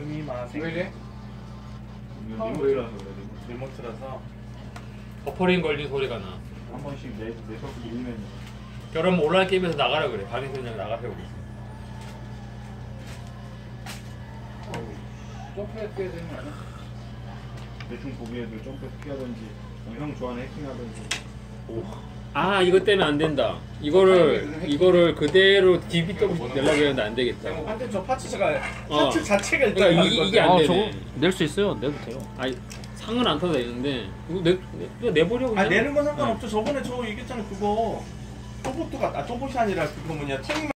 스미마생. 왜 이래? 리모이라서 그래 리모트라서 버퍼링 걸린 소리가 나. 한 번씩 내 내석 밀리면 그럼 온라인 게임에서 나가라 그래. 방에서 그냥 나가세요. 점프해야 되는 거 아니야? 대충 보기에도 점프 피하든지 어, 형 좋아하는 해킹하든지 아 이거 때문에 안 된다. 이거를 이거를 그대로 DBW 했는데 안 되겠다. 근데 저 파츠가 어. 파츠 자체가 그러니까 일단 이, 이게 안 아 되네. 저거 낼수 있어요. 내도 돼요. 아니 상은 안 타도 되는데 이거 내, 내 내보려고. 아 그냥. 내는 건 상관없죠. 저번에 저 얘기했잖아요 그거. 토보트가 아 토봇이 아니라 그거 뭐냐 팅